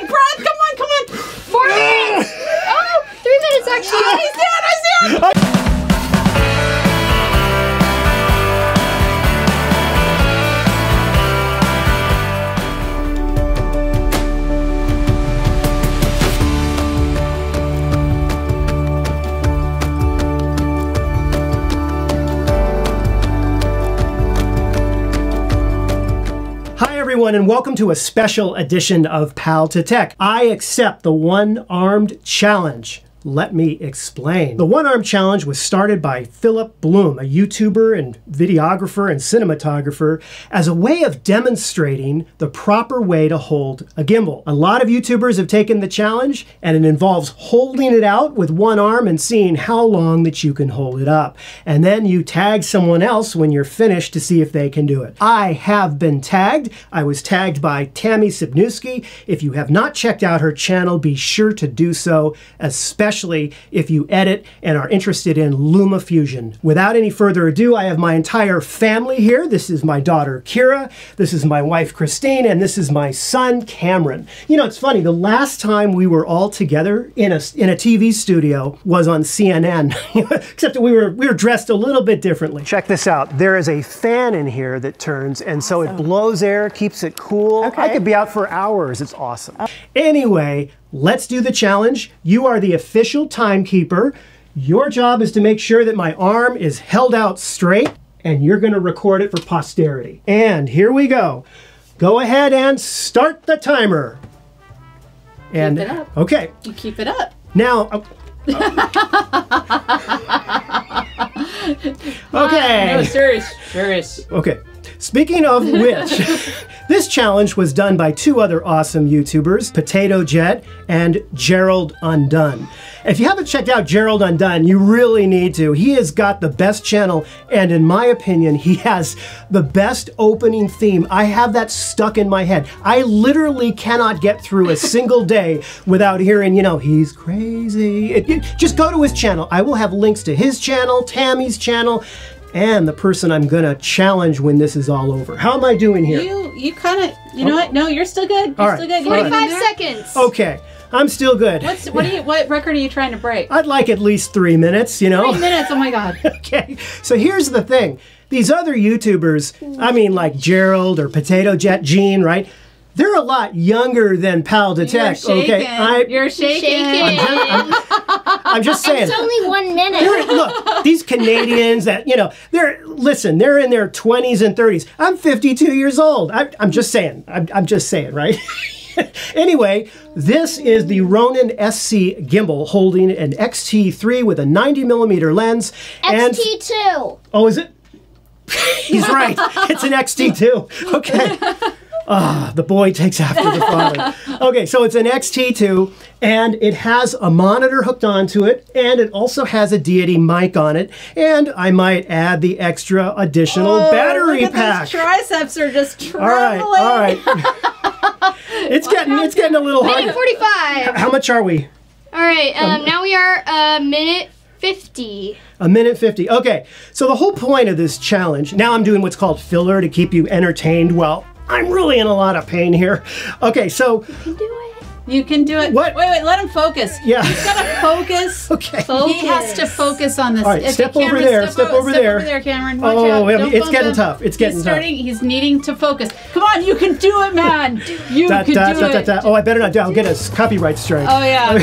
big breath. Come on, come on. Four minutes. Ah! Oh, three minutes actually. Ah! I see it. I see it. Everyone, and welcome to a special edition of Pal2Tech. I accept the one armed challenge. Let me explain. The One Arm challenge was started by Philip Bloom, a YouTuber and videographer and cinematographer, as a way of demonstrating the proper way to hold a gimbal. A lot of YouTubers have taken the challenge, and it involves holding it out with one arm and seeing how long that you can hold it up. And then you tag someone else when you're finished to see if they can do it. I have been tagged. I was tagged by Tammy Sypniewski. If you have not checked out her channel, be sure to do so, especially if you edit and are interested in LumaFusion. Without any further ado, I have my entire family here. This is my daughter Kira, this is my wife Christine, and this is my son Cameron. You know, it's funny, the last time we were all together in a, in a TV studio was on CNN, except that we were, we were dressed a little bit differently. Check this out. There is a fan in here that turns, and so it blows air, keeps it cool. I could be out for hours. It's awesome. Anyway, let's do the challenge. You are the official timekeeper. Your job is to make sure that my arm is held out straight, and you're going to record it for posterity. And here we go. Go ahead and start the timer. And it up. okay, You keep it up. now. uh, okay. No, serious, serious. Okay. Speaking of which, this challenge was done by two other awesome YouTubers, Potato Jet and Gerald Undone. If you haven't checked out Gerald Undone, you really need to. He has got the best channel, and in my opinion, he has the best opening theme. I have that stuck in my head. I literally cannot get through a single day without hearing, you know, he's crazy. It- it- just go to his channel. I will have links to his channel, Tammy's channel, and the person I'm gonna challenge when this is all over. How am I doing here? You you kind of you know what? No, you're still good. You're All right. still good. You All right. hang in Forty-five there. seconds. Okay, I'm still good. What's what are you what record are you trying to break? I'd like at least three minutes, you know? Three minutes. Oh my god. okay, so here's the thing. These other YouTubers, I mean, like Gerald or Potato Jet Gene, right? They're a lot younger than Pal You're Detect. shaking. Okay, I, You're shaking. Shaking. I'm just saying. It's only one minute. Look, these Canadians that, you know, they're, listen, they're in their 20s and 30s. I'm 52 years old. I, I'm just saying. I'm, I'm just saying, right? anyway, this is the Ronin SC gimbal holding an XT3 with a 90 millimeter lens. And, XT2. oh, is it? He's right. It's an XT2. Okay. Ah, the boy takes after the father. Okay, so it's an XT2, and it has a monitor hooked onto it, and it also has a Deity mic on it, and I might add the extra additional Oh, battery look at pack. Those triceps are just all right, trembling. All right, all right. it's getting it's getting a little Minute hard. forty-five. How much are we? All right. Um. Now we are a minute fifty. A minute 50. Okay, so the whole point of this challenge, now I'm doing what's called filler to keep you entertained. Well, I'm really in a lot of pain here. Okay, so You can do it. You can do it. What? Wait, wait. Let him focus. Yeah. He's gotta focus. Okay. Focus. He has to focus on this. All right, If step the over camera- there, step o- over step there. over there, Cameron. Watch Oh, out. Don't it's getting him. tough. It's getting he's tough. starting, He's needing to focus. Come on, you can do it, man. You Da, can da, do da, da, it. da. Oh, I better not do. I'll get a s- copyright strike. Oh yeah.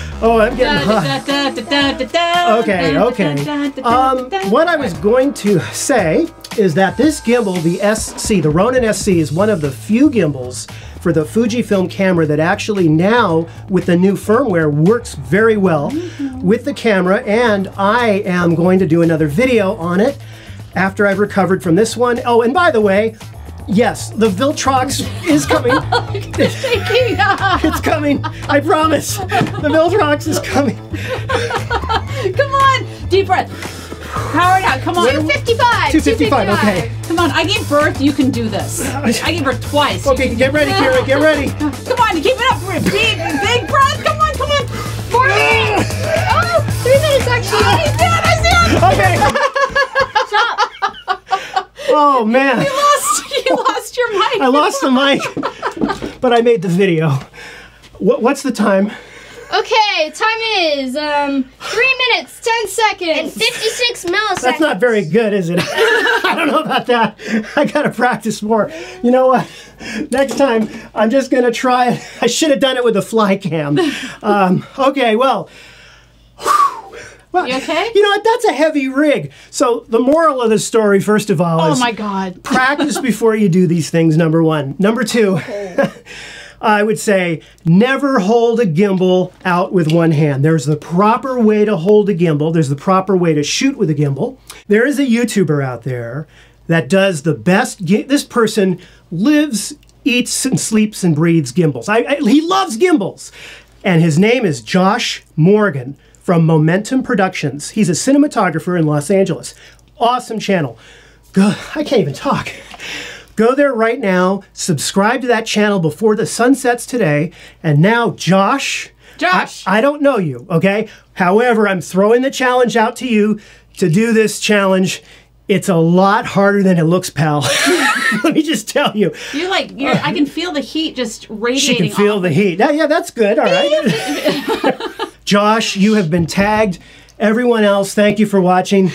Oh, I'm getting hot. Okay, okay. Um, what I was going to say is that this gimbal, the SC, the Ronin SC, is one of the few gimbals for the Fujifilm camera that actually now, with the new firmware, works very well with the camera. And I am going to do another video on it after I've recovered from this one. Oh, and by the way, yes, the Viltrox is coming. Oh, shaking. it's coming. I promise. The Viltrox is coming. Come on, deep breath. Power it out. Come on. 255. 255, okay. Come on. I gave birth. You can do this. I gave birth twice. Okay, get ready. Kira, get ready. Come on, keep it up. Big, big breath. Come on, come on. Four minutes. Oh, three minutes actually. I see it. I see it. Okay. Stop. Oh man, You lost. You lost your mic. I lost the mic. but I made the video. What, what's the time? Okay, time is um three minutes, ten seconds. And 56 milliseconds. That's not very good, is it? I don't know about that. I gotta practice more. You know what? Next time, I'm just gonna try it. I should have done it with a fly cam. Um, okay, well. Well, You okay? You know what? That's a heavy rig. So the moral of the story, first of all, Oh is my god. practice before you do these things. Number one. Number two. I would say never hold a gimbal out with one hand. There's the proper way to hold a gimbal. There's the proper way to shoot with a gimbal. There is a YouTuber out there that does the best. This person lives, eats, and sleeps and breathes gimbals. I, I- he loves gimbals, and his name is Josh Morgan from Momentum Productions. He's a cinematographer in Los Angeles. Awesome channel. I can't even talk. Go there right now, subscribe to that channel before the sun sets today. And now, Josh, Josh. I, I don't know you, okay? However, I'm throwing the challenge out to you to do this challenge. It's a lot harder than it looks, pal. Let me just tell you. You're like you're I can feel the heat just radiating. She can feel off. the heat. Yeah, yeah, that's good. All right. Josh, you have been tagged. Everyone else, thank you for watching.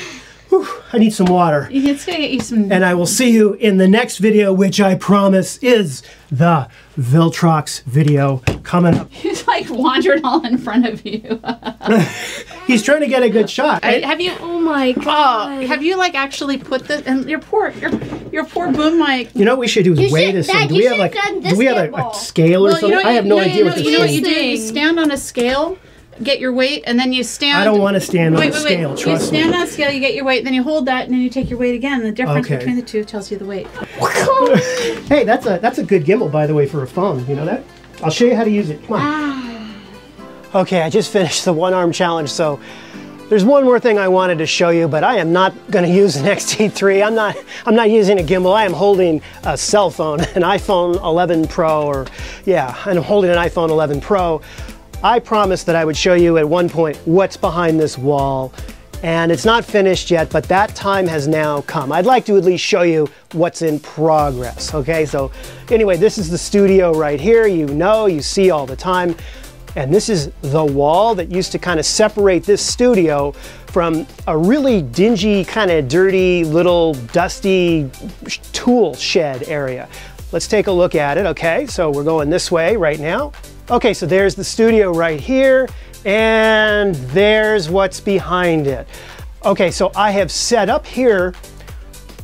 Whew, I need some water. It's gonna get you some And I will see you in the next video, which I promise is the Viltrox video coming up. He's like wandered all in front of you. He's trying to get a good shot. have you Oh my oh, god. Oh, have you like actually put this? and your poor your your poor boom mic? You know what we should do is You weigh should- this Dad, thing. Do we have like do we have a, a scale or something? you know, I have no you idea you what know, this you know what is. you do. You stand on a scale, get your weight, and then you stand. I don't want to stand on Wait, the wait, wait. scale, you trust me. stand on a scale, you get your weight, then you hold that, and then you take your weight again. The difference Okay. between the two tells you the weight. Hey, that's a that's a good gimbal by the way for a phone. You know that? I'll show you how to use it. Come on. Ah. Okay, I just finished the one arm challenge, so there's one more thing I wanted to show you, but I am not going to use an XT3. I'm not I'm not using a gimbal. I am holding a cell phone, an iPhone 11 Pro or yeah, I'm holding an iPhone 11 Pro. I promised that I would show you at one point what's behind this wall. And it's not finished yet, but that time has now come. I'd like to at least show you what's in progress, okay? So anyway, this is the studio right here. You know, you see all the time. And this is the wall that used to kind of separate this studio from a really dingy, kind of dirty, little dusty tool shed area. Let's take a look at it, okay? So we're going this way right now. Okay, so there's the studio right here, and there's what's behind it. Okay, so I have set up here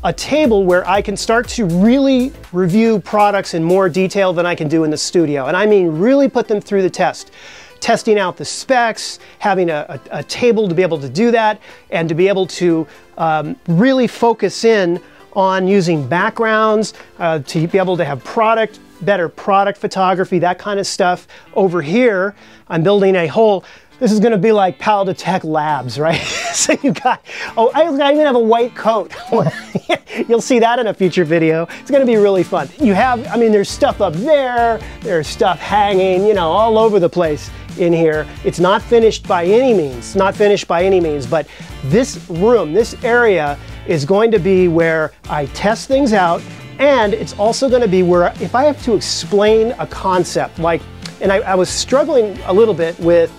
a table where I can start to really review products in more detail than I can do in the studio. And I mean really put them through the test. Testing out the specs, having a, a, a table to be able to do that, and to be able to um, really focus in on using backgrounds, uh, to be able to have product, better product photography, that kind of stuff. Over here, I'm building a whole this is going to be like Pal2Tech Labs, right? so you got, oh, I, I even have a white coat. You'll see that in a future video. It's going to be really fun. You have, I mean, there's stuff up there, there's stuff hanging, you know, all over the place in here. It's not finished by any means, not finished by any means, but this room, this area is going to be where I test things out and it's also going to be where if I have to explain a concept, like, and I, I was struggling a little bit with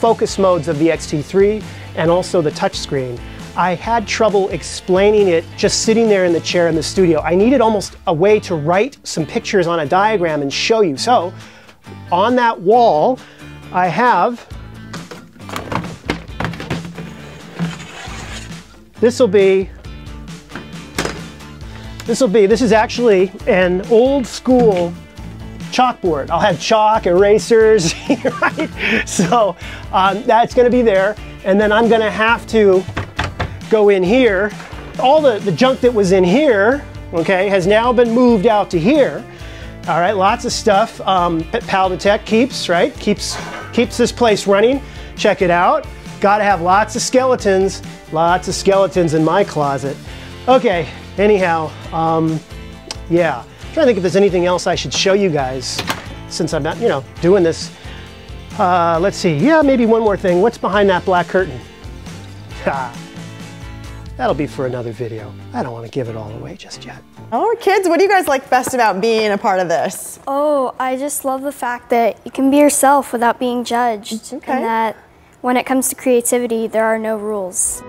focus modes of the X-T3 and also the touchscreen. I had trouble explaining it just sitting there in the chair in the studio. I needed almost a way to write some pictures on a diagram and show you. So on that wall, I have, this will be, this will be, this is actually an old school chalkboard. I'll have chalk, erasers, right? So um, that's gonna be there. And then I'm gonna have to go in here. All the, the junk that was in here, okay, has now been moved out to here. All right, lots of stuff. Um, Pal2Tech keeps, right? Keeps, keeps this place running. Check it out. Gotta have lots of skeletons, lots of skeletons in my closet. Okay, anyhow, um, yeah. trying to think if there's anything else I should show you guys since I'm not, you know, doing this. Uh, let's see. Yeah, maybe one more thing. What's behind that black curtain? Ah. that'll be for another video. I don't want to give it all away just yet. Oh, kids, what do you guys like best about being a part of this? Oh, I just love the fact that you can be yourself without being judged. Okay. And that when it comes to creativity, there are no rules.